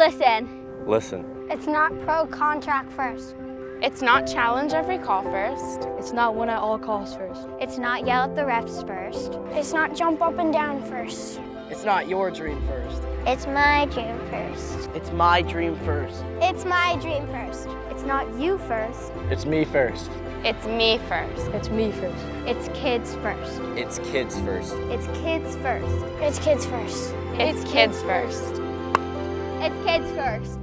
Listen. Listen. It's not pro contract first. It's not challenge every call first. It's not win at all costs first. It's not yell at the refs first. It's not jump up and down first. It's not your dream first. It's my dream first. It's my dream first. It's my dream first. It's not you first. It's me first. It's me first. It's me first. It's kids first. It's kids first. It's kids first. It's kids first. It's, it's kids first. It's kids first.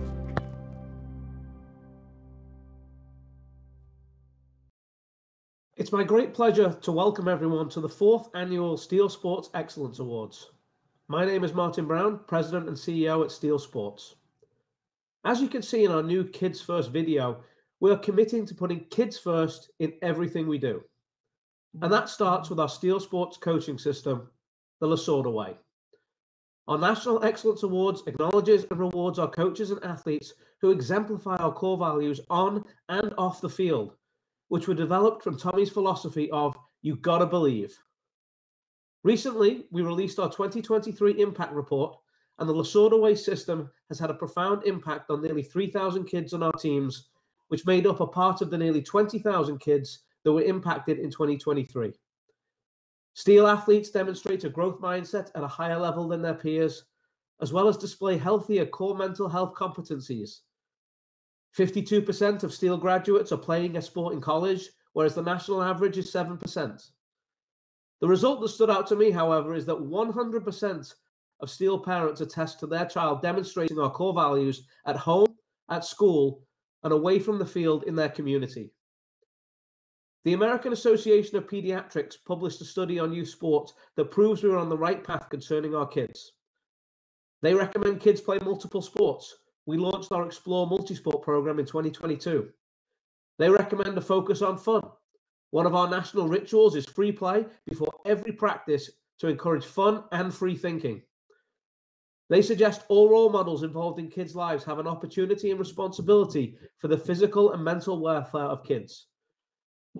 It's my great pleasure to welcome everyone to the fourth annual Steel Sports Excellence Awards. My name is Martin Brown, President and CEO at Steel Sports. As you can see in our new Kids First video, we are committing to putting kids first in everything we do. And that starts with our Steel Sports coaching system, the Lasorda Way. Our National Excellence Awards acknowledges and rewards our coaches and athletes who exemplify our core values on and off the field which were developed from Tommy's philosophy of you gotta believe. Recently, we released our 2023 impact report, and the Lasorda Way system has had a profound impact on nearly 3,000 kids on our teams, which made up a part of the nearly 20,000 kids that were impacted in 2023. Steel athletes demonstrate a growth mindset at a higher level than their peers, as well as display healthier core mental health competencies 52% of Steel graduates are playing a sport in college, whereas the national average is 7%. The result that stood out to me, however, is that 100% of Steel parents attest to their child demonstrating our core values at home, at school, and away from the field in their community. The American Association of Pediatrics published a study on youth sports that proves we are on the right path concerning our kids. They recommend kids play multiple sports, we launched our Explore Multisport program in 2022. They recommend a focus on fun. One of our national rituals is free play before every practice to encourage fun and free thinking. They suggest all role models involved in kids' lives have an opportunity and responsibility for the physical and mental welfare of kids.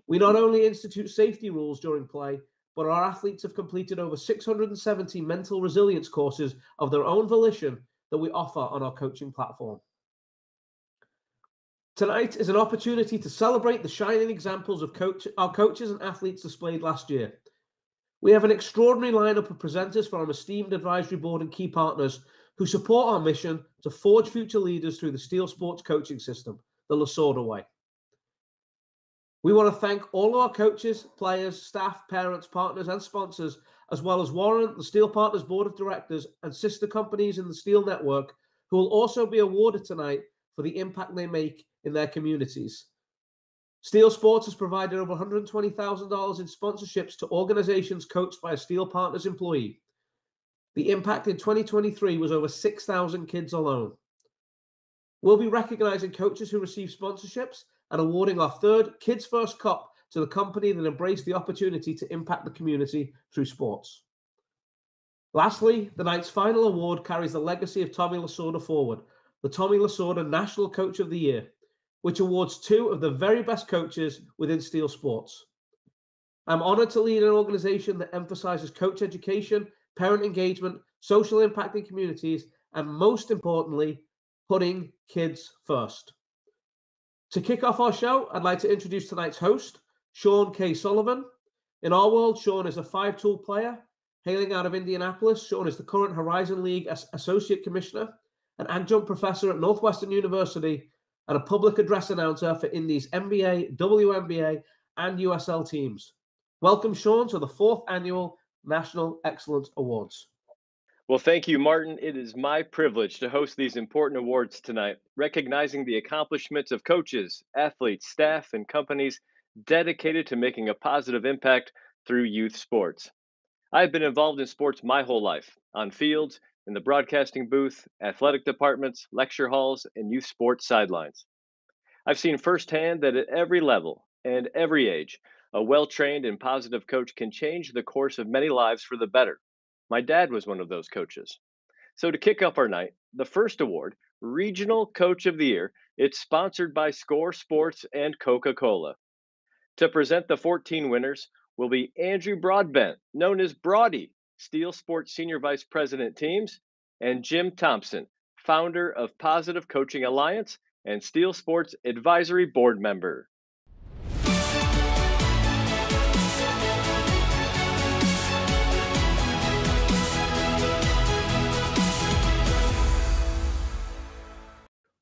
We not only institute safety rules during play, but our athletes have completed over 670 mental resilience courses of their own volition that we offer on our coaching platform. Tonight is an opportunity to celebrate the shining examples of coach, our coaches and athletes displayed last year. We have an extraordinary lineup of presenters from our esteemed advisory board and key partners who support our mission to forge future leaders through the Steel Sports coaching system, the Lasorda way. We want to thank all of our coaches, players, staff, parents, partners, and sponsors as well as Warren, the Steel Partners Board of Directors, and sister companies in the Steel Network, who will also be awarded tonight for the impact they make in their communities. Steel Sports has provided over $120,000 in sponsorships to organizations coached by a Steel Partners employee. The impact in 2023 was over 6,000 kids alone. We'll be recognizing coaches who receive sponsorships and awarding our third Kids First Cup to the company that embraced the opportunity to impact the community through sports. Lastly, the night's final award carries the legacy of Tommy Lasorda forward, the Tommy Lasorda National Coach of the Year, which awards two of the very best coaches within steel sports. I'm honored to lead an organization that emphasizes coach education, parent engagement, social impact in communities, and most importantly, putting kids first. To kick off our show, I'd like to introduce tonight's host, Sean K. Sullivan. In our world, Sean is a five tool player. Hailing out of Indianapolis, Sean is the current Horizon League Associate Commissioner, an adjunct professor at Northwestern University, and a public address announcer for Indy's NBA, WNBA, and USL teams. Welcome, Sean, to the fourth annual National Excellence Awards. Well, thank you, Martin. It is my privilege to host these important awards tonight, recognizing the accomplishments of coaches, athletes, staff, and companies dedicated to making a positive impact through youth sports. I've been involved in sports my whole life, on fields, in the broadcasting booth, athletic departments, lecture halls, and youth sports sidelines. I've seen firsthand that at every level and every age, a well trained and positive coach can change the course of many lives for the better. My dad was one of those coaches. So, to kick off our night, the first award, Regional Coach of the Year, it's sponsored by Score Sports and Coca Cola. To present the 14 winners will be Andrew Broadbent, known as Broady, Steel Sports Senior Vice President Teams, and Jim Thompson, founder of Positive Coaching Alliance, and Steel Sports Advisory Board member.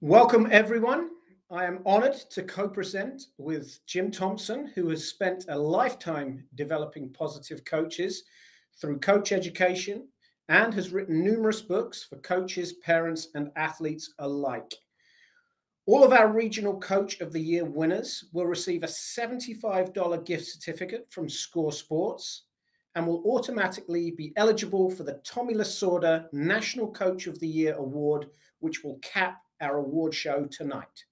Welcome, everyone. I am honored to co present with Jim Thompson, who has spent a lifetime developing positive coaches through coach education and has written numerous books for coaches, parents, and athletes alike. All of our regional coach of the year winners will receive a $75 gift certificate from Score Sports and will automatically be eligible for the Tommy Lasorda National Coach of the Year Award, which will cap our award show tonight.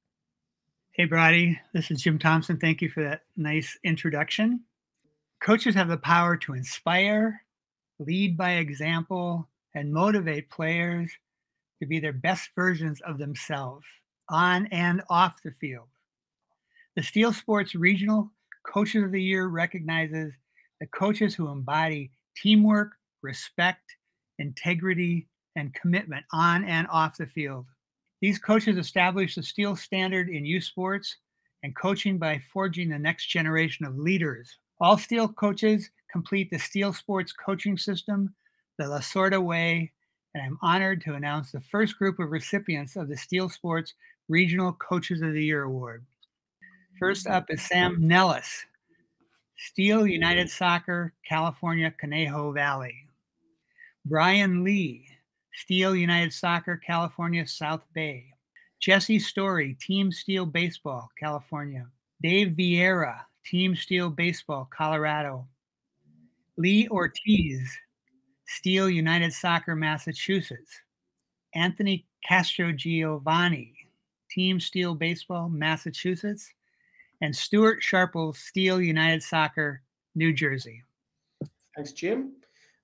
Hey, Broady, this is Jim Thompson. Thank you for that nice introduction. Coaches have the power to inspire, lead by example, and motivate players to be their best versions of themselves on and off the field. The Steel Sports Regional Coaches of the Year recognizes the coaches who embody teamwork, respect, integrity, and commitment on and off the field. These coaches establish the steel standard in youth sports and coaching by forging the next generation of leaders. All steel coaches complete the steel sports coaching system, the Lasorda Way, and I'm honored to announce the first group of recipients of the Steel Sports Regional Coaches of the Year Award. First up is Sam Nellis, Steel United Soccer, California, Conejo Valley. Brian Lee, Steel United Soccer, California, South Bay. Jesse Story, Team Steel Baseball, California. Dave Vieira, Team Steel Baseball, Colorado. Lee Ortiz, Steel United Soccer, Massachusetts. Anthony Castro Giovanni, Team Steel Baseball, Massachusetts. And Stuart Sharple, Steel United Soccer, New Jersey. Thanks, Jim.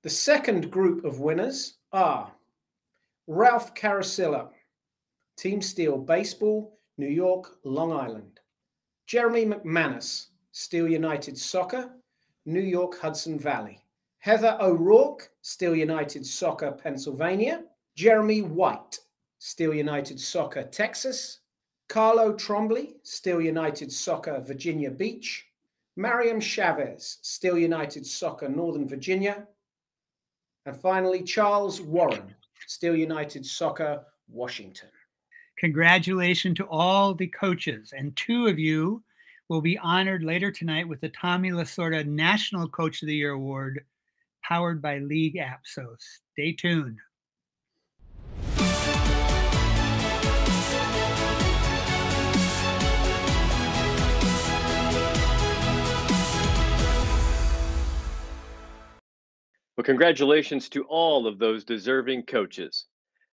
The second group of winners are Ralph Carasilla, Team Steel Baseball, New York, Long Island. Jeremy McManus, Steel United Soccer, New York, Hudson Valley. Heather O'Rourke, Steel United Soccer, Pennsylvania. Jeremy White, Steel United Soccer, Texas. Carlo Trombley, Steel United Soccer, Virginia Beach. Mariam Chavez, Steel United Soccer, Northern Virginia. And finally, Charles Warren, Steel United Soccer, Washington. Congratulations to all the coaches, and two of you will be honored later tonight with the Tommy Lasorda National Coach of the Year Award, powered by League App. So stay tuned. Well, congratulations to all of those deserving coaches.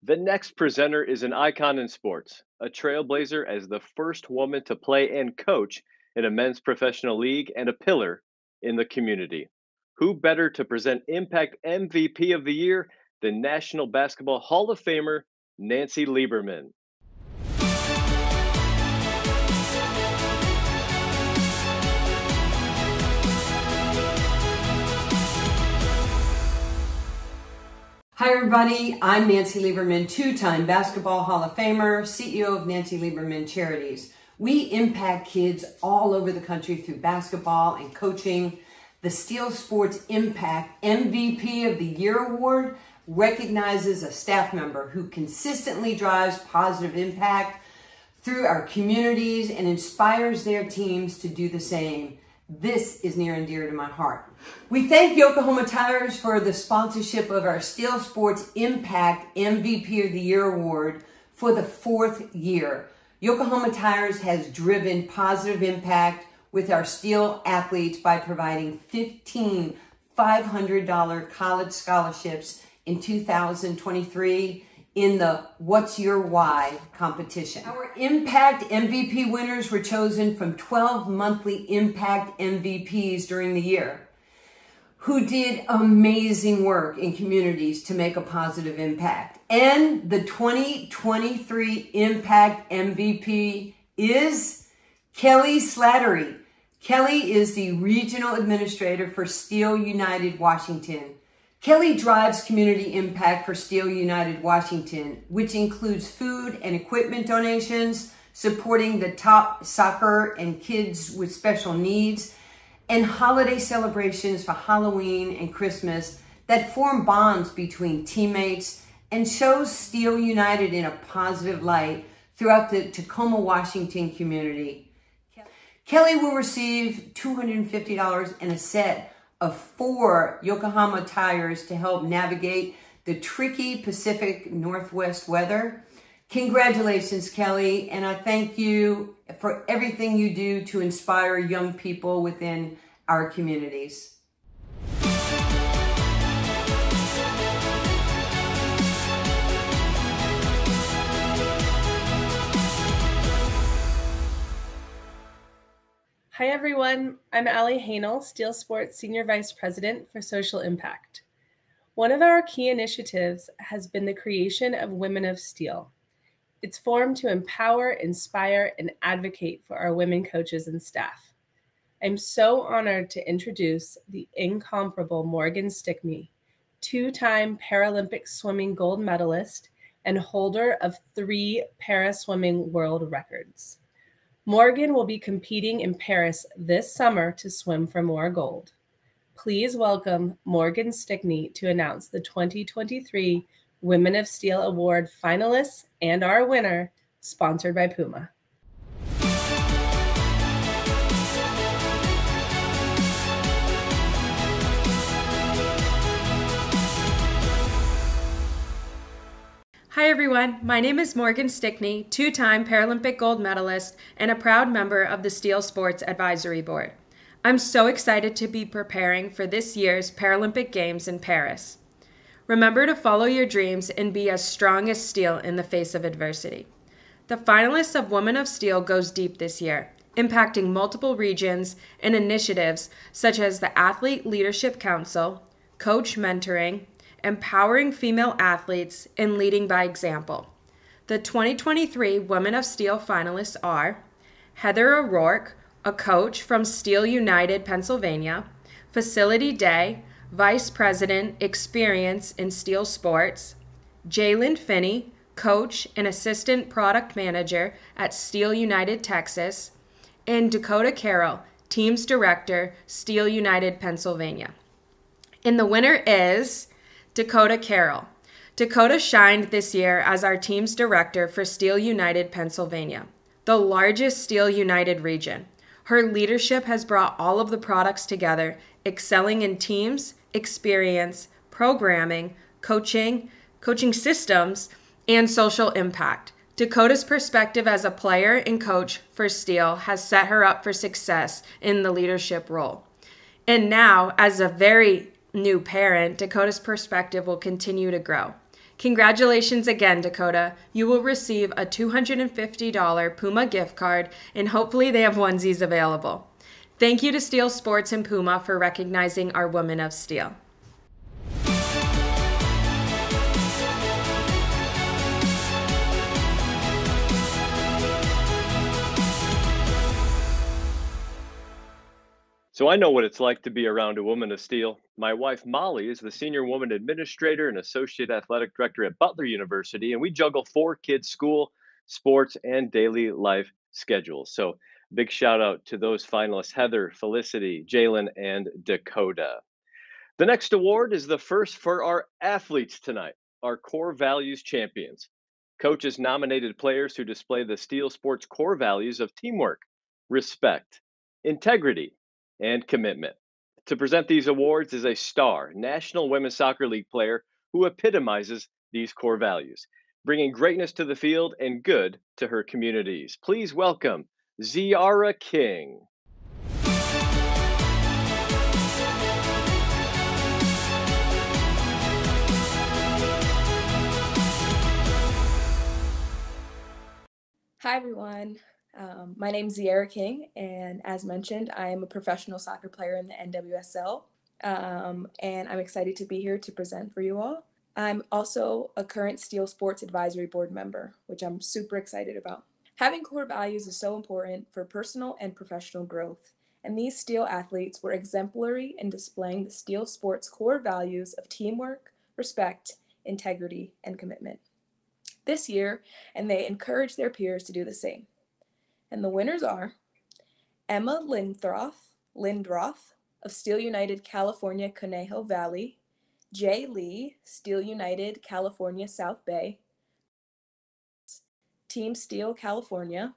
The next presenter is an icon in sports, a trailblazer as the first woman to play and coach in a men's professional league and a pillar in the community. Who better to present Impact MVP of the Year than National Basketball Hall of Famer Nancy Lieberman? Hi, everybody. I'm Nancy Lieberman, two time Basketball Hall of Famer, CEO of Nancy Lieberman Charities. We impact kids all over the country through basketball and coaching. The Steel Sports Impact MVP of the Year Award recognizes a staff member who consistently drives positive impact through our communities and inspires their teams to do the same. This is near and dear to my heart. We thank Yokohama Tires for the sponsorship of our Steel Sports Impact MVP of the Year Award for the fourth year. Yokohama Tires has driven positive impact with our steel athletes by providing 15 $500 college scholarships in 2023 in the What's Your Why competition. Our Impact MVP winners were chosen from 12 monthly Impact MVPs during the year who did amazing work in communities to make a positive impact. And the 2023 Impact MVP is Kelly Slattery. Kelly is the regional administrator for Steel United Washington. Kelly drives community impact for Steel United Washington, which includes food and equipment donations, supporting the top soccer and kids with special needs, and holiday celebrations for Halloween and Christmas that form bonds between teammates and shows Steel United in a positive light throughout the Tacoma, Washington community. Kelly will receive $250 and a set of four Yokohama tires to help navigate the tricky Pacific Northwest weather. Congratulations, Kelly, and I thank you for everything you do to inspire young people within our communities. Hi everyone, I'm Allie Hanel, Steel Sports Senior Vice President for Social Impact. One of our key initiatives has been the creation of Women of Steel. It's formed to empower, inspire, and advocate for our women coaches and staff. I'm so honored to introduce the incomparable Morgan Stickney, two time Paralympic swimming gold medalist and holder of three para swimming world records. Morgan will be competing in Paris this summer to swim for more gold. Please welcome Morgan Stickney to announce the 2023 Women of Steel Award finalists and our winner, sponsored by Puma. Hi everyone, my name is Morgan Stickney, two time Paralympic gold medalist and a proud member of the Steel Sports Advisory Board. I'm so excited to be preparing for this year's Paralympic Games in Paris. Remember to follow your dreams and be as strong as steel in the face of adversity. The finalists of Women of Steel goes deep this year, impacting multiple regions and initiatives such as the Athlete Leadership Council, Coach Mentoring, empowering female athletes, and leading by example. The 2023 Women of Steel finalists are Heather O'Rourke, a coach from Steel United, Pennsylvania, Felicity Day, Vice President, Experience in Steel Sports, Jalen Finney, coach and assistant product manager at Steel United, Texas, and Dakota Carroll, teams director, Steel United, Pennsylvania. And the winner is Dakota Carroll. Dakota shined this year as our team's director for Steel United Pennsylvania, the largest Steel United region. Her leadership has brought all of the products together, excelling in teams, experience, programming, coaching, coaching systems, and social impact. Dakota's perspective as a player and coach for Steel has set her up for success in the leadership role. And now, as a very new parent, Dakota's perspective will continue to grow. Congratulations again, Dakota. You will receive a $250 Puma gift card, and hopefully, they have onesies available. Thank you to Steel Sports and Puma for recognizing our Women of Steel. So I know what it's like to be around a woman of steel. My wife Molly is the senior woman administrator and associate athletic director at Butler University, and we juggle four kids' school, sports, and daily life schedules. So big shout out to those finalists Heather, Felicity, Jalen, and Dakota. The next award is the first for our athletes tonight, our core values champions. Coaches nominated players who display the Steel Sports core values of teamwork, respect, integrity, and commitment. To present these awards is a star National Women's Soccer League player who epitomizes these core values, bringing greatness to the field and good to her communities. Please welcome Tziarra King. Hi, everyone. Um, my name is Tziarra King, and as mentioned, I am a professional soccer player in the NWSL, um, and I'm excited to be here to present for you all. I'm also a current Steel Sports Advisory Board member, which I'm super excited about. Having core values is so important for personal and professional growth, and these Steel athletes were exemplary in displaying the Steel sports core values of teamwork, respect, integrity, and commitment. This year, and they encourage their peers to do the same. And the winners are Emma Lindroth, Lindroth of Steel United California Conejo Valley, Jay Lee, Steel United California South Bay, Team Steel California,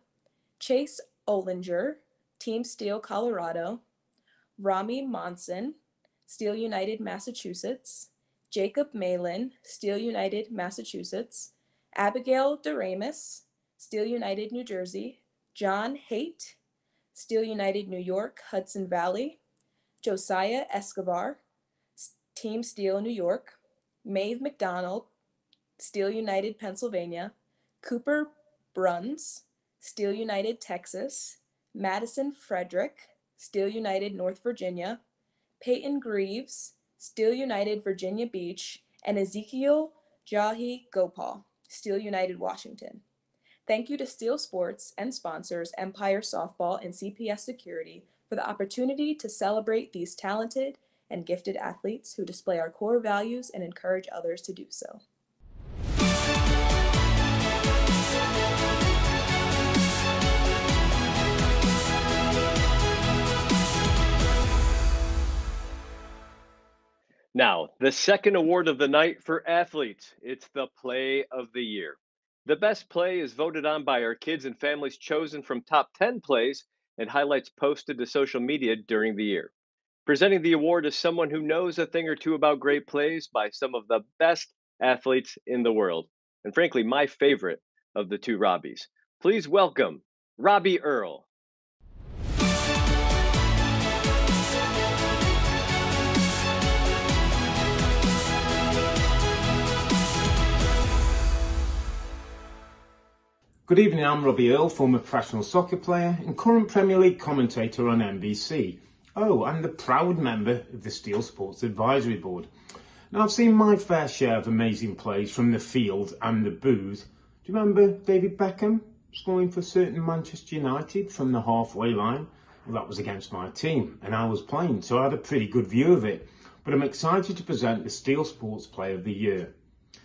Chase Olinger, Team Steel Colorado, Rami Monson, Steel United Massachusetts, Jacob Malin, Steel United Massachusetts, Abigail Doremus, Steel United New Jersey, John Haight, Steel United New York, Hudson Valley, Josiah Escobar, Team Steel New York, Maeve McDonald, Steel United Pennsylvania, Cooper Bruns, Steel United Texas, Madison Frederick, Steel United North Virginia, Peyton Greaves, Steel United Virginia Beach, and Ezekiel Jahi Gopal, Steel United Washington. Thank you to Steel Sports and sponsors Empire Softball and CPS Security for the opportunity to celebrate these talented and gifted athletes who display our core values and encourage others to do so. Now, the second award of the night for athletes. It's the play of the year. The best play is voted on by our kids and families chosen from top 10 plays and highlights posted to social media during the year. Presenting the award is someone who knows a thing or two about great plays by some of the best athletes in the world. And frankly, my favorite of the two Robbies. Please welcome Robbie Earle. Good evening, I'm Robbie Earle, former professional soccer player and current Premier League commentator on NBC. Oh, and the proud member of the Steel Sports Advisory Board. Now, I've seen my fair share of amazing plays from the field and the booth. Do you remember David Beckham scoring for certain Manchester United from the halfway line? Well, that was against my team, and I was playing, so I had a pretty good view of it. But I'm excited to present the Steel Sports Play of the Year.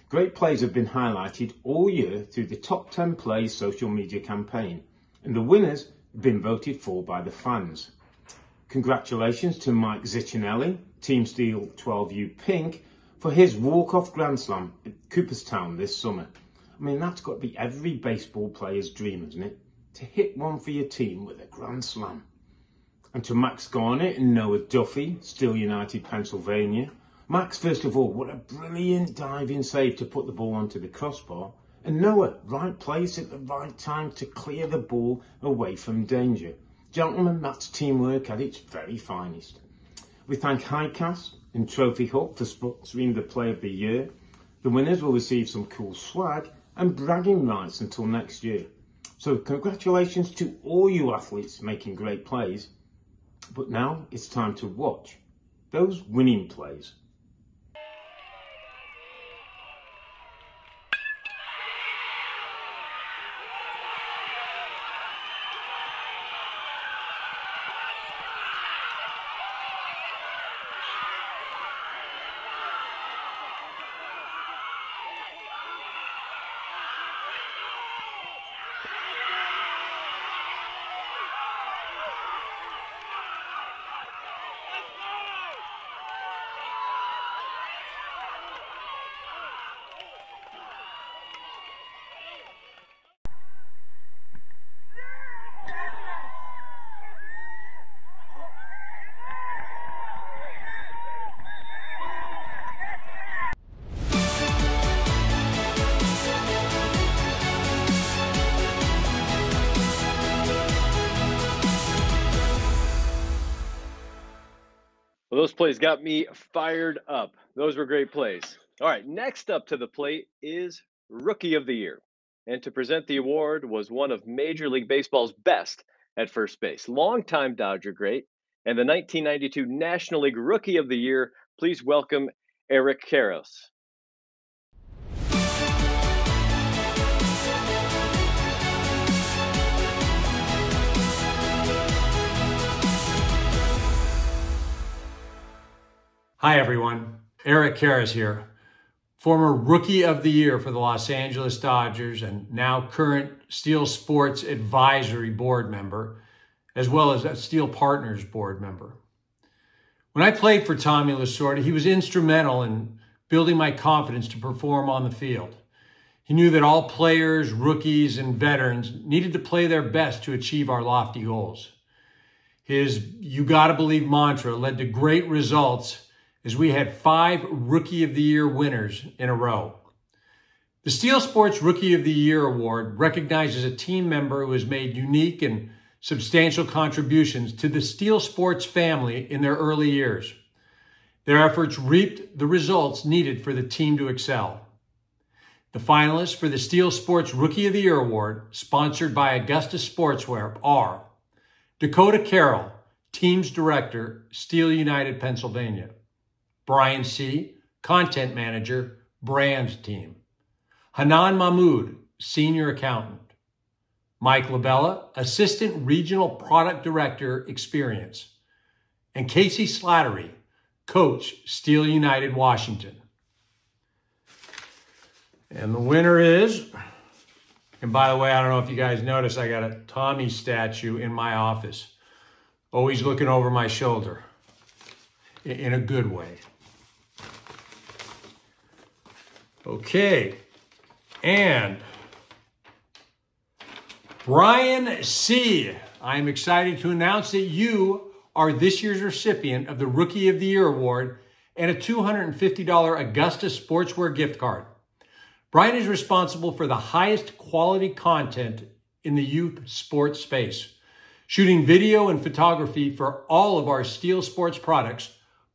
Great plays have been highlighted all year through the Top 10 Plays social media campaign, and the winners have been voted for by the fans. Congratulations to Mike Ziccinelli, Team Steel 12U Pink, for his walk-off Grand Slam at Cooperstown this summer. I mean, that's got to be every baseball player's dream, isn't it? To hit one for your team with a Grand Slam. And to Max Garnett and Noah Duffy, Steel United Pennsylvania, Max, first of all, what a brilliant diving save to put the ball onto the crossbar. And Noah, right place at the right time to clear the ball away from danger. Gentlemen, that's teamwork at its very finest. We thank Highcast and Trophy Hut for sponsoring the Play of the Year. The winners will receive some cool swag and bragging rights until next year. So congratulations to all you athletes making great plays. But now it's time to watch those winning plays. Plays got me fired up. Those were great plays. All right, next up to the plate is Rookie of the Year. And to present the award was one of Major League Baseball's best at first base, longtime Dodger great, and the 1992 National League Rookie of the Year. Please welcome Eric Karros. Hi, everyone. Eric Karros here, former Rookie of the Year for the Los Angeles Dodgers and now current Steel Sports Advisory Board member, as well as a Steel Partners Board member. When I played for Tommy Lasorda, he was instrumental in building my confidence to perform on the field. He knew that all players, rookies, and veterans needed to play their best to achieve our lofty goals. His you gotta believe mantra led to great results as we had five Rookie of the Year winners in a row. The Steel Sports Rookie of the Year Award recognizes a team member who has made unique and substantial contributions to the Steel Sports family in their early years. Their efforts reaped the results needed for the team to excel. The finalists for the Steel Sports Rookie of the Year Award, sponsored by Augusta Sportswear, are Dakota Carroll, Teams Director, Steel United, Pennsylvania. Brian C., Content Manager, Brand Team. Hanan Mahmoud, Senior Accountant. Mike Labella, Assistant Regional Product Director, Experience. And Casey Slattery, Coach, Steel United, Washington. And the winner is, and by the way, I don't know if you guys noticed, I got a Tommy statue in my office, always looking over my shoulder in a good way. Okay. And Brian C., I'm excited to announce that you are this year's recipient of the Rookie of the Year Award and a $250 Augusta Sportswear gift card. Brian is responsible for the highest quality content in the youth sports space. Shooting video and photography for all of our Steel Sports products,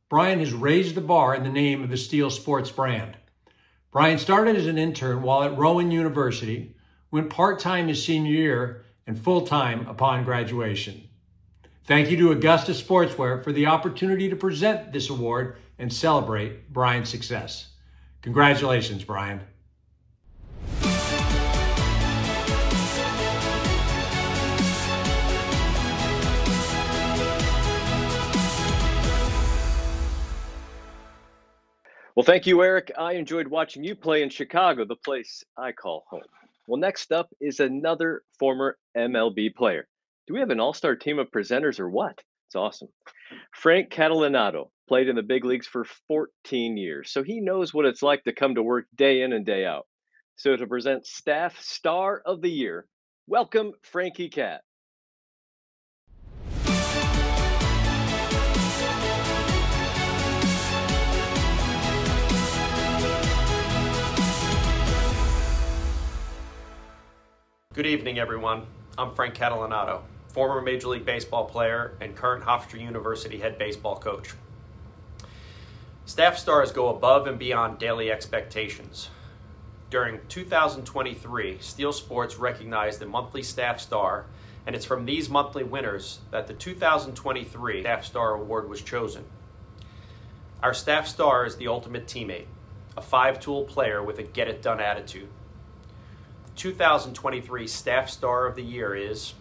Brian has raised the bar in the name of the Steel Sports brand. Brian started as an intern while at Rowan University, went part-time his senior year, and full-time upon graduation. Thank you to Augusta Sportswear for the opportunity to present this award and celebrate Brian's success. Congratulations, Brian. Well, thank you, Eric. I enjoyed watching you play in Chicago, the place I call home. Well, next up is another former MLB player. Do we have an all star team of presenters or what? It's awesome. Frank Catalanotto played in the big leagues for 14 years, so he knows what it's like to come to work day in and day out. So, to present Staff Star of the Year, welcome Frankie Cat. Good evening, everyone. I'm Frank Catalanotto, former Major League Baseball player and current Hofstra University head baseball coach. Staff stars go above and beyond daily expectations. During 2023, Steel Sports recognized the monthly staff star, and it's from these monthly winners that the 2023 Staff Star Award was chosen. Our staff star is the ultimate teammate, a five tool player with a get it done attitude. 2023 Staff Star of the Year is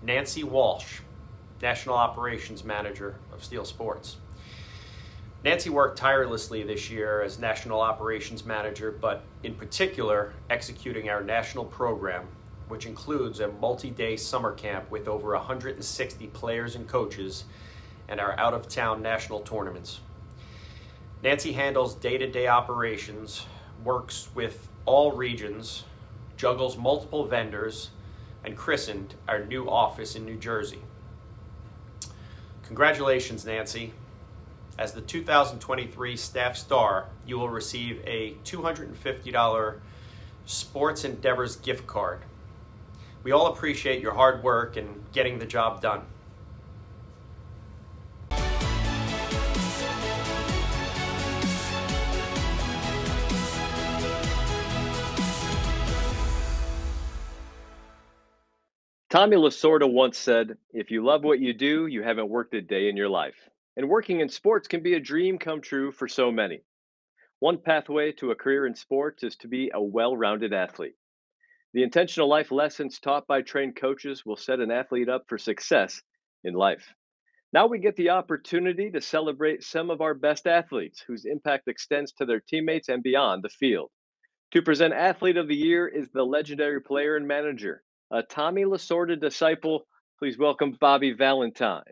Nancy Walsh, National Operations Manager of Steel Sports. Nancy worked tirelessly this year as National Operations Manager, but in particular, executing our national program, which includes a multi day summer camp with over 160 players and coaches and our out of town national tournaments. Nancy handles day to day operations, works with all regions, juggles multiple vendors, and christened our new office in New Jersey. Congratulations, Nancy. As the 2023 Staff Star, you will receive a $250 Sports Endeavors gift card. We all appreciate your hard work and getting the job done. Tommy Lasorda once said, If you love what you do, you haven't worked a day in your life. And working in sports can be a dream come true for so many. One pathway to a career in sports is to be a well rounded athlete. The intentional life lessons taught by trained coaches will set an athlete up for success in life. Now we get the opportunity to celebrate some of our best athletes whose impact extends to their teammates and beyond the field. To present Athlete of the Year is the legendary player and manager, a Tommy Lasorda disciple. Please welcome Bobby Valentine.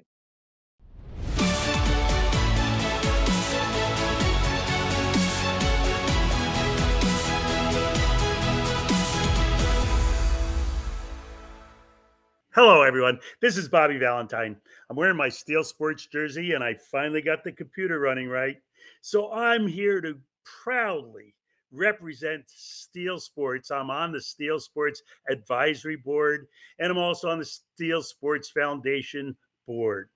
Hello, everyone. This is Bobby Valentine. I'm wearing my Steel Sports jersey, and I finally got the computer running right. So I'm here to proudly represent Steel Sports. I'm on the Steel Sports Advisory Board, and I'm also on the Steel Sports Foundation Board.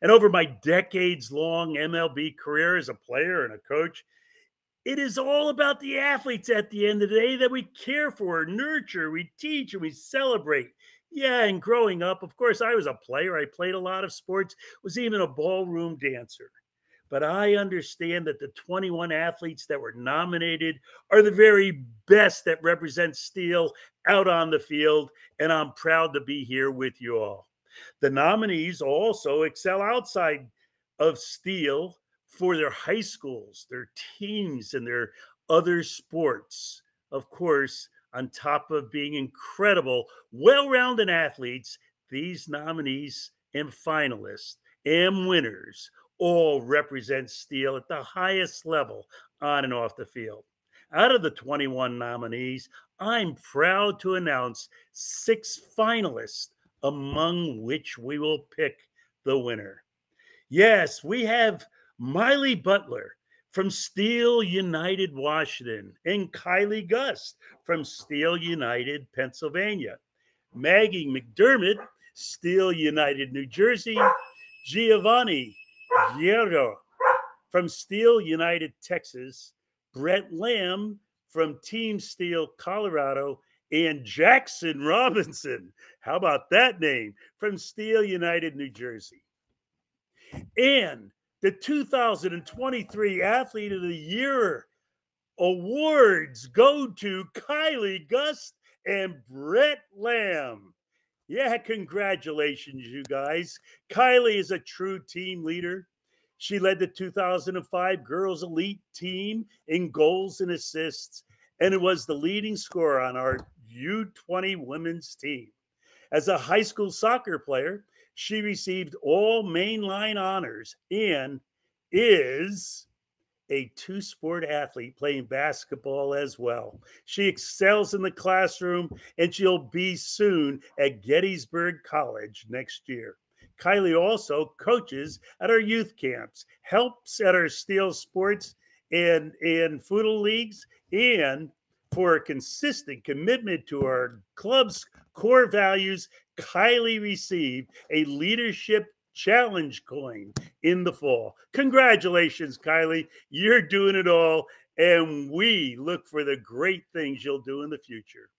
And over my decades long MLB career as a player and a coach, it is all about the athletes at the end of the day that we care for, nurture, we teach, and we celebrate. Yeah, and growing up, of course, I was a player. I played a lot of sports, was even a ballroom dancer. But I understand that the 21 athletes that were nominated are the very best that represent Steel out on the field, and I'm proud to be here with you all. The nominees also excel outside of Steel for their high schools, their teams, and their other sports. Of course, on top of being incredible, well rounded athletes, these nominees and finalists and winners all represent Steel at the highest level on and off the field. Out of the 21 nominees, I'm proud to announce six finalists, among which we will pick the winner. Yes, we have Miley Butler, from Steel United, Washington, and Kylie Gust from Steel United, Pennsylvania. Maggie McDermott, Steel United, New Jersey. Giovanni Guerrero from Steel United, Texas. Brett Lamb from Team Steel, Colorado. And Jackson Robinson, how about that name, from Steel United, New Jersey. And the 2023 Athlete of the Year awards go to Kylie Gust and Brett Lamb. Yeah, congratulations, you guys. Kylie is a true team leader. She led the 2005 Girls Elite team in goals and assists, and it was the leading scorer on our U20 women's team. As a high school soccer player, she received all mainline honors and is a two sport athlete playing basketball as well. She excels in the classroom and she'll be soon at Gettysburg College next year. Kylie also coaches at our youth camps, helps at our steel sports and, and foodle leagues, and for a consistent commitment to our club's core values, Kylie received a leadership challenge coin in the fall. Congratulations, Kylie. You're doing it all. And we look for the great things you'll do in the future.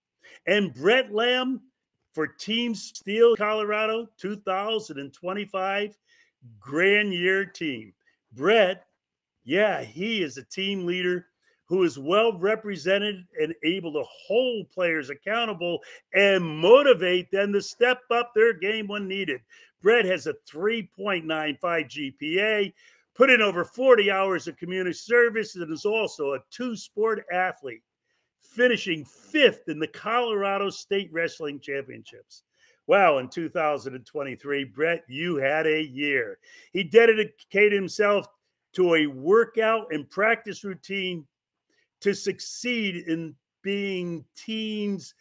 And Brett Lamb for Team Steel Colorado 2025 Grand Year Team. Brett, yeah, he is a team leader who is well represented and able to hold players accountable and motivate them to step up their game when needed. Brett has a 3.95 GPA, put in over 40 hours of community service, and is also a two sport athlete, finishing fifth in the Colorado State Wrestling Championships. Wow, in 2023, Brett, you had a year. He dedicated himself to a workout and practice routine to succeed in being teams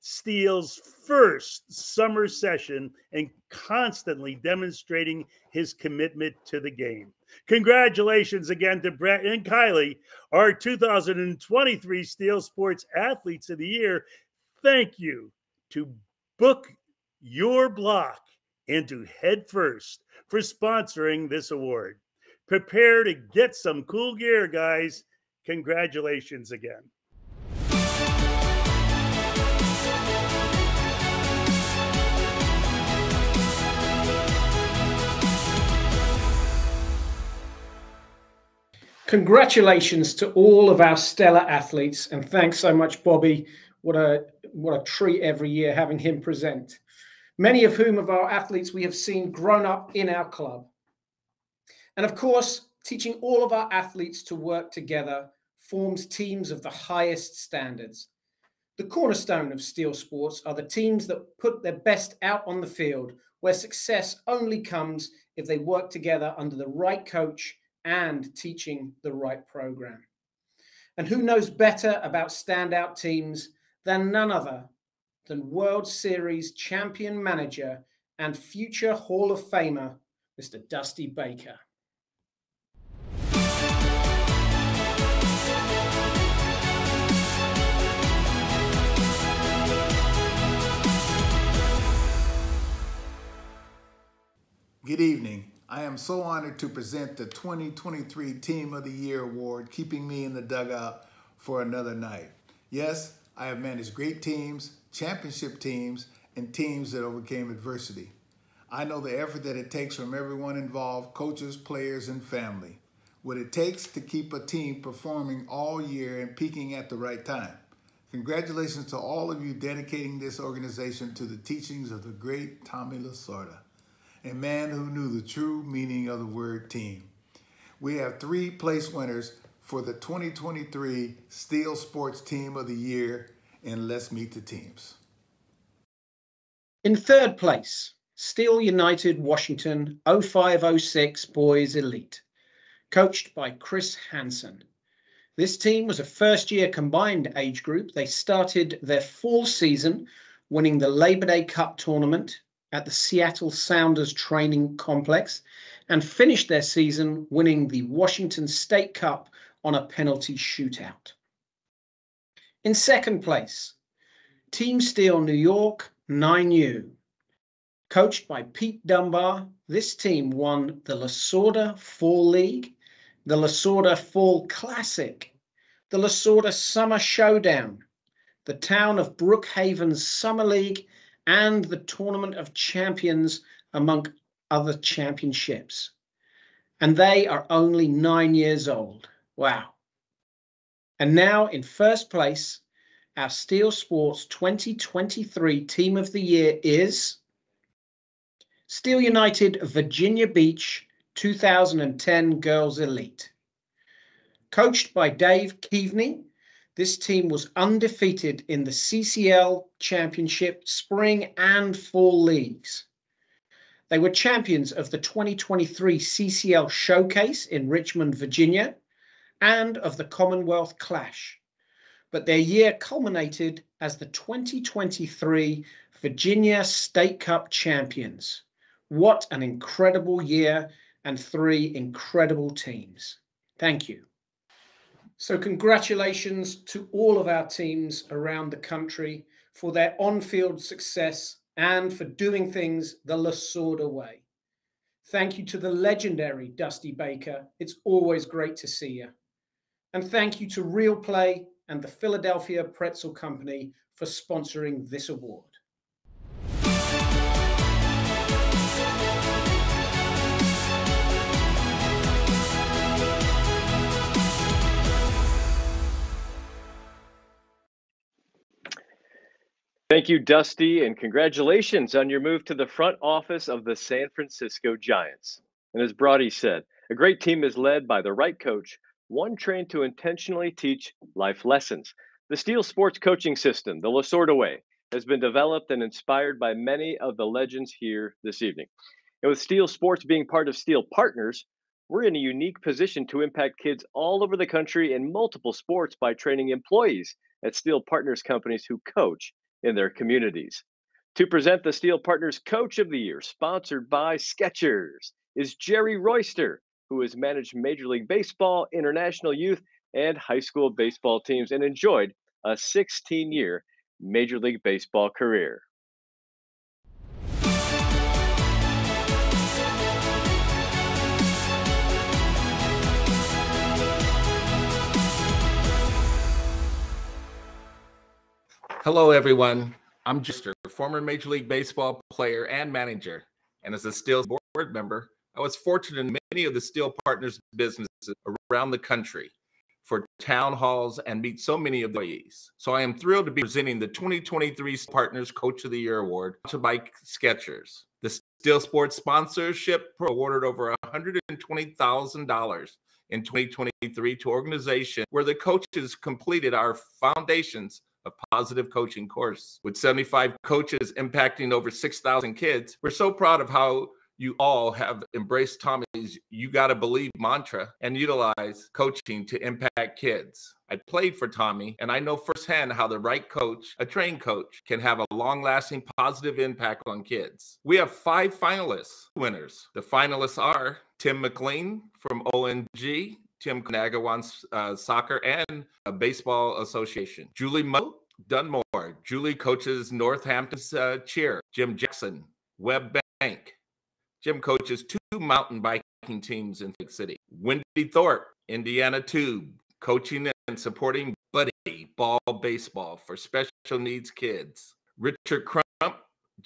Steel's first summer session and constantly demonstrating his commitment to the game. Congratulations again to Brett and Kylie, our 2023 Steel Sports Athletes of the Year. Thank you to Book Your Block and to Head First for sponsoring this award. Prepare to get some cool gear, guys. Congratulations again. Congratulations to all of our stellar athletes, and thanks so much, Bobby. What a what a treat every year having him present. many of whom of our athletes we have seen grown up in our club. And of course, teaching all of our athletes to work together forms teams of the highest standards. The cornerstone of Steel Sports are the teams that put their best out on the field, where success only comes if they work together under the right coach and teaching the right program. And who knows better about standout teams than none other than World Series champion manager and future Hall of Famer, Mr. Dusty Baker. Good evening. I am so honored to present the 2023 Team of the Year Award, keeping me in the dugout for another night. Yes, I have managed great teams, championship teams, and teams that overcame adversity. I know the effort that it takes from everyone involved, coaches, players, and family. What it takes to keep a team performing all year and peaking at the right time. Congratulations to all of you dedicating this organization to the teachings of the great Tommy Lasorda a man who knew the true meaning of the word team. We have three place winners for the 2023 Steel Sports Team of the Year, and let's meet the teams. In third place, Steel United Washington 0506 Boys Elite, coached by Chris Hansen. This team was a first year combined age group. They started their fall season winning the Labor Day Cup tournament at the Seattle Sounders training complex and finished their season winning the Washington State Cup on a penalty shootout. In second place, Team Steel New York 9U. Coached by Pete Dunbar, this team won the Lasorda Fall League, the Lasorda Fall Classic, the Lasorda Summer Showdown, the Town of Brookhaven Summer League, and the Tournament of Champions, among other championships. And they are only nine years old. Wow. And now in first place, our Steel Sports 2023 Team of the Year is Steel United Virginia Beach 2010 Girls Elite. Coached by Dave Keaveney, this team was undefeated in the CCL Championship, Spring and Fall Leagues. They were champions of the 2023 CCL Showcase in Richmond, Virginia, and of the Commonwealth Clash. But their year culminated as the 2023 Virginia State Cup champions. What an incredible year and three incredible teams. Thank you. So, congratulations to all of our teams around the country for their on field success and for doing things the Lasorda way. Thank you to the legendary Dusty Baker. It's always great to see you. And thank you to Real Play and the Philadelphia Pretzel Company for sponsoring this award. Thank you, Dusty, and congratulations on your move to the front office of the San Francisco Giants. And as Broady said, a great team is led by the right coach, one trained to intentionally teach life lessons. The Steel Sports coaching system, the Lasorda Way, has been developed and inspired by many of the legends here this evening. And with Steel Sports being part of Steel Partners, we're in a unique position to impact kids all over the country in multiple sports by training employees at Steel Partners companies who coach in their communities. To present the Steel Partners Coach of the Year, sponsored by Skechers, is Jerry Royster, who has managed Major League Baseball, international youth, and high school baseball teams and enjoyed a 16 year Major League Baseball career. Hello, everyone. I'm Juster, former Major League Baseball player and manager. And as a Steel board member, I was fortunate in many of the Steel Partners businesses around the country. For town halls and meet so many of the employees. So I am thrilled to be presenting the 2023 Partners Coach of the Year Award to by Skechers. The Steel Sports sponsorship awarded over $120,000 in 2023 to organization where the coaches completed our foundations of positive coaching course with 75 coaches impacting over 6,000 kids. We're so proud of how you all have embraced Tommy's you got to believe mantra and utilize coaching to impact kids. I played for Tommy and I know firsthand how the right coach, a trained coach, can have a long lasting positive impact on kids. We have five finalists, winners. The finalists are Tim McLean from OMG, Tim Nagawan uh, Soccer and Baseball Association, Julie Mo, Dunmore, Julie coaches Northampton's uh, cheer, Jim Jackson, Webb Bank, Jim coaches two mountain biking teams in Big City. Wendy Thorpe, Indiana Tube, coaching and supporting Buddy Ball Baseball for special needs kids. Richard Crump,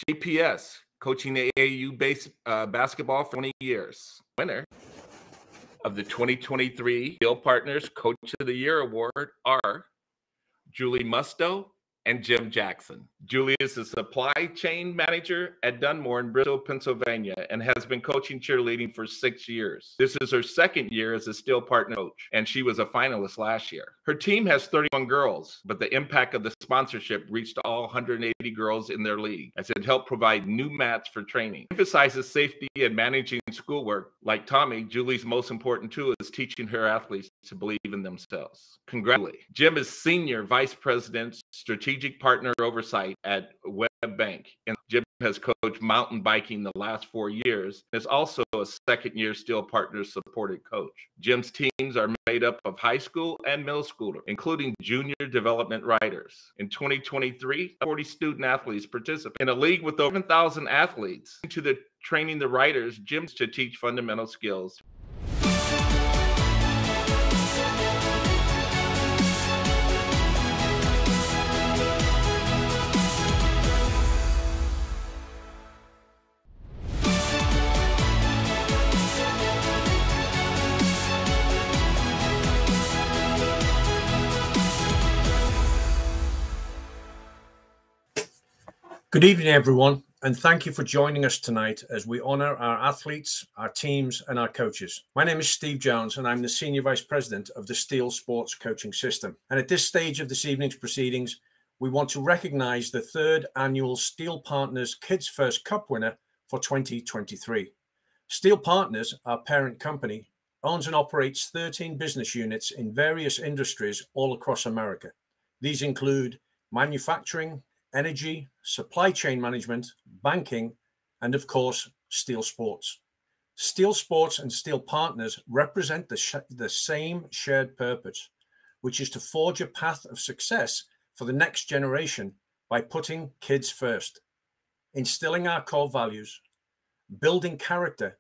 JPS, coaching AAU base, uh, basketball for 20 years. Winner of the 2023 Steel Partners Coach of the Year Award are Julie Musto and Jim Jackson. Julie is a supply chain manager at Dunmore in Bristol, Pennsylvania, and has been coaching cheerleading for six years. This is her second year as a Steel Partner coach, and she was a finalist last year. Her team has 31 girls, but the impact of the sponsorship reached all 180 girls in their league as it helped provide new mats for training. Emphasizes safety and managing schoolwork. Like Tommy, Julie's most important tool is teaching her athletes to believe in themselves. Congratulations. Jim is Senior Vice President, Strategic Partner Oversight at WebBank. And Jim has coached mountain biking the last four years is also a second year Steel Partners supported coach. Jim's teams are made up of high school and middle schooler, including junior development riders. In 2023, 40 student athletes participate in a league with over 7,000 athletes. To the training the riders, Jim's to teach fundamental skills. Good evening, everyone, and thank you for joining us tonight as we honor our athletes, our teams, and our coaches. My name is Steve Jones, and I'm the Senior Vice President of the Steel Sports Coaching System. And at this stage of this evening's proceedings, we want to recognize the third annual Steel Partners Kids First Cup winner for 2023. Steel Partners, our parent company, owns and operates 13 business units in various industries all across America. These include manufacturing, energy, supply chain management, banking, and of course, Steel Sports. Steel Sports and Steel Partners represent the, the same shared purpose, which is to forge a path of success for the next generation by putting kids first, instilling our core values, building character,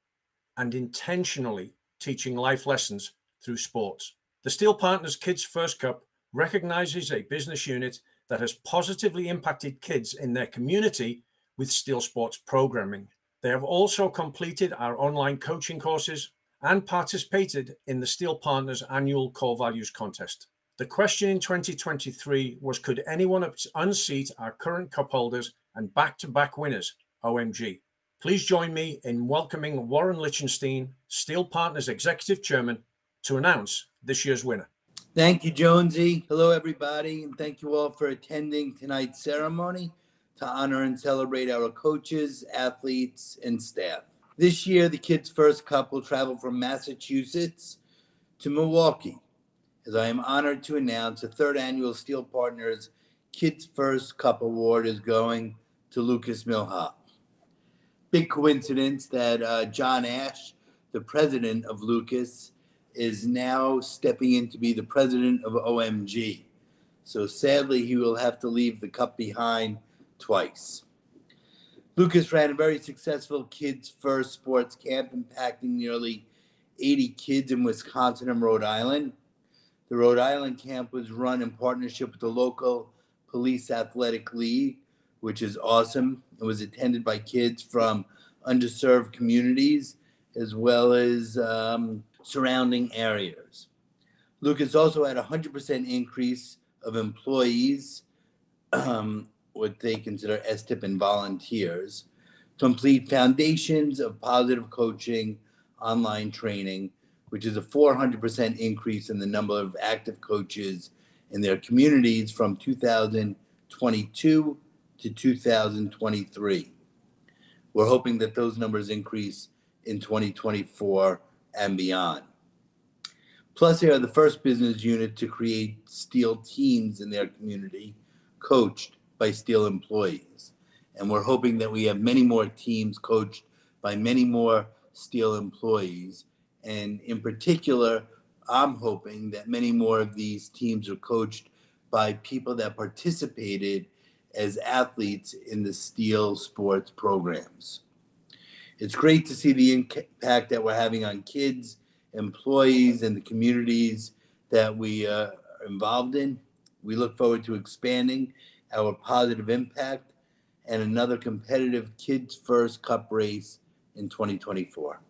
and intentionally teaching life lessons through sports. The Steel Partners Kids First Cup recognizes a business unit that has positively impacted kids in their community with Steel Sports programming. They have also completed our online coaching courses and participated in the Steel Partners annual core values contest. The question in 2023 was Could anyone unseat our current cup holders and back to back winners, OMG? Please join me in welcoming Warren Lichtenstein, Steel Partners Executive Chairman, to announce this year's winner. Thank you, Jonesy. Hello, everybody, and thank you all for attending tonight's ceremony to honor and celebrate our coaches, athletes, and staff. This year, the Kids First Cup will travel from Massachusetts to Milwaukee, as I am honored to announce the third annual Steel Partners Kids First Cup Award is going to Lucas-Milhaupt. Big coincidence that uh, John Ash, the president of Lucas, is now stepping in to be the president of OMG. So sadly, he will have to leave the cup behind twice. Lucas ran a very successful kids first sports camp impacting nearly 80 kids in Wisconsin and Rhode Island. The Rhode Island camp was run in partnership with the local police athletic league, which is awesome. It was attended by kids from underserved communities as well as um, surrounding areas. Lucas also had a 100% increase of employees, um, what they consider STIP and volunteers, complete foundations of positive coaching online training, which is a 400% increase in the number of active coaches in their communities from 2022 to 2023. We're hoping that those numbers increase in 2024 and beyond. Plus, they are the first business unit to create STEEL teams in their community, coached by STEEL employees. And we're hoping that we have many more teams coached by many more STEEL employees. And in particular, I'm hoping that many more of these teams are coached by people that participated as athletes in the STEEL sports programs. It's great to see the impact that we're having on kids, employees, and the communities that we uh, are involved in. We look forward to expanding our positive impact and another competitive Kids First Cup race in 2024.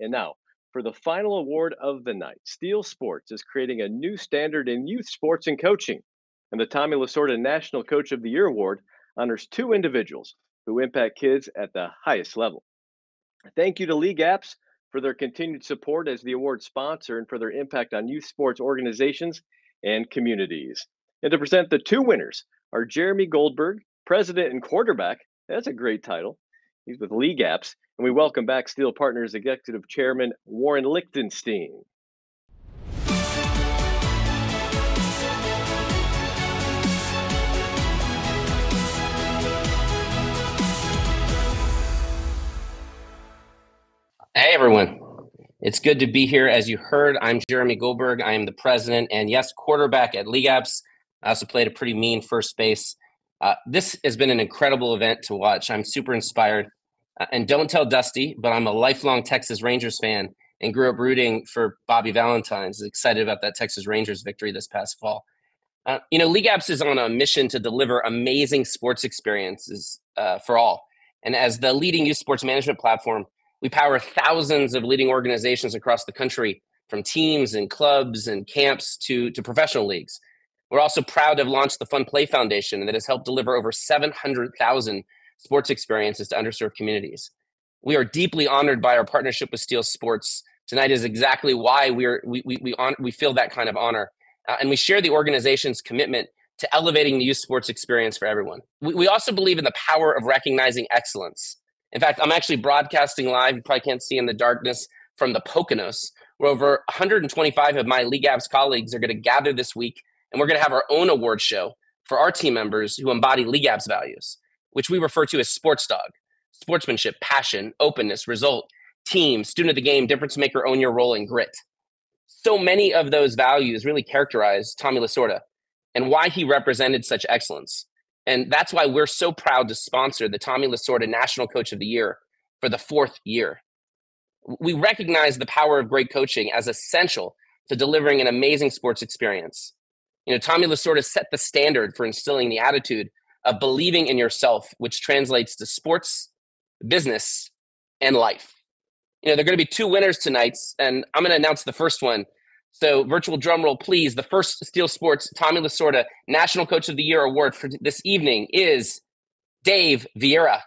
And now, for the final award of the night, Steel Sports is creating a new standard in youth sports and coaching. And the Tommy Lasorda National Coach of the Year Award honors two individuals who impact kids at the highest level. Thank you to LeagueApps for their continued support as the award sponsor and for their impact on youth sports organizations and communities. And to present the two winners are Jeremy Goldberg, President and Quarterback. That's a great title. He's with LeagueApps. And we welcome back Steel Partners Executive Chairman Warren Lichtenstein. Hey, everyone. It's good to be here. As you heard, I'm Jeremy Goldberg. I am the president and, yes, quarterback at LeagueApps. I also played a pretty mean first base. Uh, this has been an incredible event to watch. I'm super inspired. Uh, and don't tell Dusty, but I'm a lifelong Texas Rangers fan and grew up rooting for Bobby Valentine's. Excited about that Texas Rangers victory this past fall. Uh, you know, LeagueApps is on a mission to deliver amazing sports experiences uh, for all. And as the leading youth sports management platform, we power thousands of leading organizations across the country, from teams and clubs and camps to, to professional leagues. We're also proud to have launched the Fun Play Foundation that has helped deliver over 700,000 sports experiences to underserved communities. We are deeply honored by our partnership with Steel Sports. Tonight is exactly why we're, we, we, we, we feel that kind of honor. Uh, and we share the organization's commitment to elevating the youth sports experience for everyone. We, we also believe in the power of recognizing excellence in fact, I'm actually broadcasting live. You probably can't see in the darkness from the Poconos, where over 125 of my LeagueApps colleagues are going to gather this week, and we're going to have our own award show for our team members who embody LeagueApps values, which we refer to as Sports Dog sportsmanship, passion, openness, result, team, student of the game, difference maker, own your role, and grit. So many of those values really characterize Tommy Lasorda and why he represented such excellence. And that's why we're so proud to sponsor the Tommy Lasorda National Coach of the Year for the fourth year. We recognize the power of great coaching as essential to delivering an amazing sports experience. You know, Tommy Lasorda set the standard for instilling the attitude of believing in yourself, which translates to sports, business, and life. You know, there are going to be two winners tonight, and I'm going to announce the first one so, virtual drum roll, please. The first Steel Sports Tommy Lasorda National Coach of the Year award for this evening is Dave Vieira.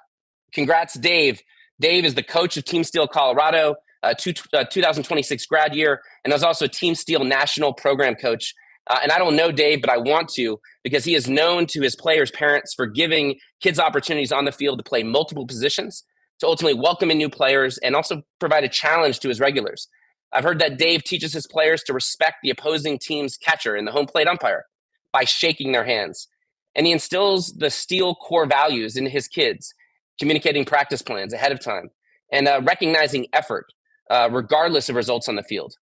Congrats, Dave. Dave is the coach of Team Steel Colorado, uh, two, uh, 2026 grad year, and is also Team Steel National Program Coach. Uh, and I don't know Dave, but I want to because he is known to his players' parents for giving kids opportunities on the field to play multiple positions, to ultimately welcome in new players, and also provide a challenge to his regulars. I've heard that Dave teaches his players to respect the opposing team's catcher and the home plate umpire by shaking their hands. And he instills the steel core values in his kids, communicating practice plans ahead of time and uh, recognizing effort, uh, regardless of results on the field.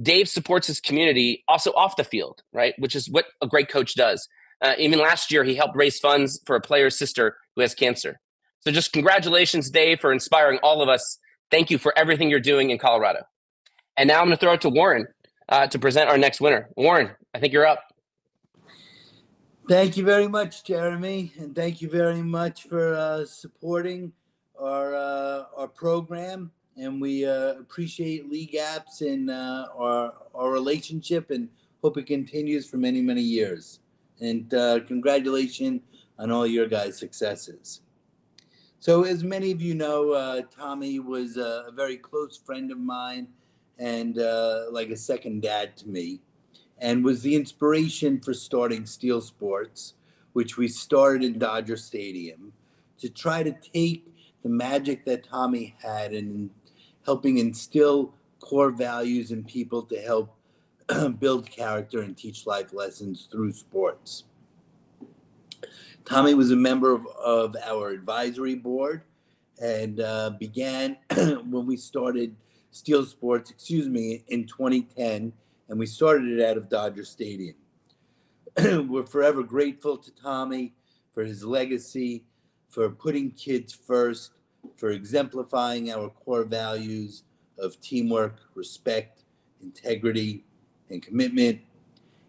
Dave supports his community also off the field, right? Which is what a great coach does. Uh, even last year, he helped raise funds for a player's sister who has cancer. So, just congratulations, Dave, for inspiring all of us. Thank you for everything you're doing in Colorado. And now I'm going to throw it to Warren uh, to present our next winner. Warren, I think you're up. Thank you very much, Jeremy, and thank you very much for uh, supporting our uh, our program. And we uh, appreciate LeagueApps and uh, our our relationship, and hope it continues for many many years. And uh, congratulations on all your guys' successes. So, as many of you know, uh, Tommy was a very close friend of mine and like a second dad to me and was the inspiration for starting Steel Sports, which we started in Dodger Stadium to try to take the magic that Tommy had and helping instill core values in people to help build character and teach life lessons through sports. Tommy was a member of, of our advisory board and uh, began when we started Steel Sports, excuse me, in 2010 and we started it out of Dodger Stadium. We're forever grateful to Tommy for his legacy, for putting kids first, for exemplifying our core values of teamwork, respect, integrity, and commitment,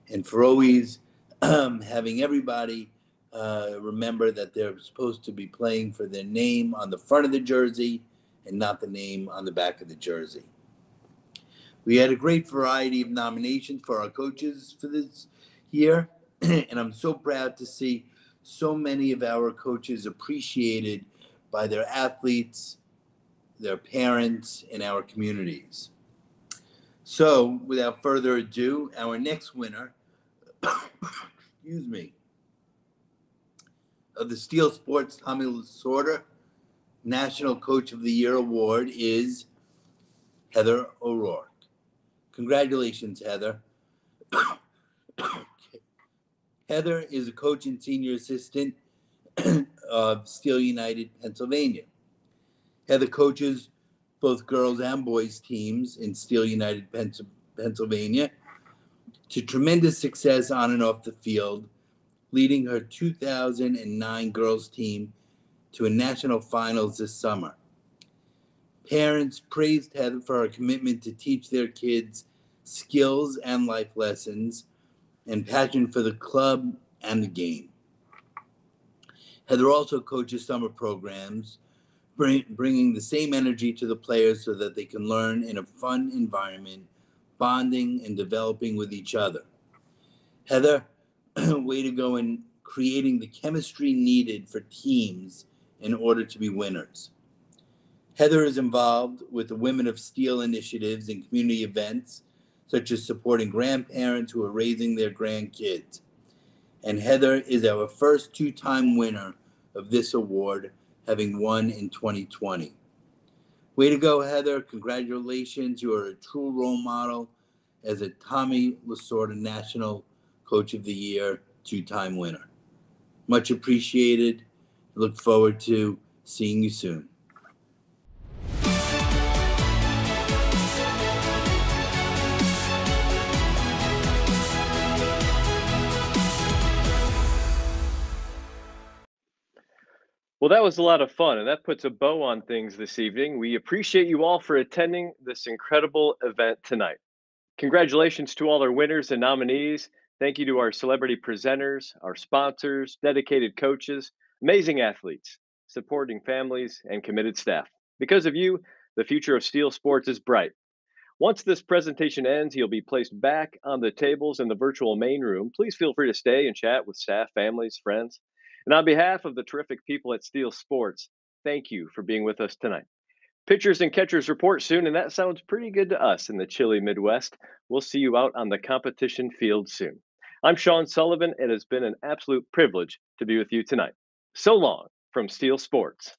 and for always having everybody uh, remember that they're supposed to be playing for their name on the front of the jersey and not the name on the back of the jersey. We had a great variety of nominations for our coaches for this year, and I'm so proud to see so many of our coaches appreciated by their athletes, their parents, and our communities. So, without further ado, our next winner, excuse me, of the Steel Sports Tommy Lasorda National Coach of the Year Award is Heather O'Rourke. Congratulations, Heather. Heather is a coach and senior assistant of Steel United Pennsylvania. Heather coaches both girls and boys teams in Steel United Pennsylvania to tremendous success on and off the field, leading her 2009 girls team to a national finals this summer. Parents praised Heather for her commitment to teach their kids skills and life lessons and passion for the club and the game. Heather also coaches summer programs, bring, bringing the same energy to the players so that they can learn in a fun environment, bonding and developing with each other. Heather, way to go in creating the chemistry needed for teams in order to be winners. Heather is involved with the Women of Steel initiatives and community events, such as supporting grandparents who are raising their grandkids. And Heather is our first two time winner of this award, having won in 2020. Way to go, Heather. Congratulations. You are a true role model as a Tommy Lasorda National Coach of the Year two time winner. Much appreciated. Look forward to seeing you soon. Well, that was a lot of fun, and that puts a bow on things this evening. We appreciate you all for attending this incredible event tonight. Congratulations to all our winners and nominees. Thank you to our celebrity presenters, our sponsors, dedicated coaches, amazing athletes, supporting families, and committed staff. Because of you, the future of Steel Sports is bright. Once this presentation ends, you'll be placed back on the tables in the virtual main room. Please feel free to stay and chat with staff, families, friends. And on behalf of the terrific people at Steel Sports, thank you for being with us tonight. Pitchers and catchers report soon, and that sounds pretty good to us in the chilly Midwest. We'll see you out on the competition field soon. I'm Sean Sullivan. It has been an absolute privilege to be with you tonight. So long from Steel Sports.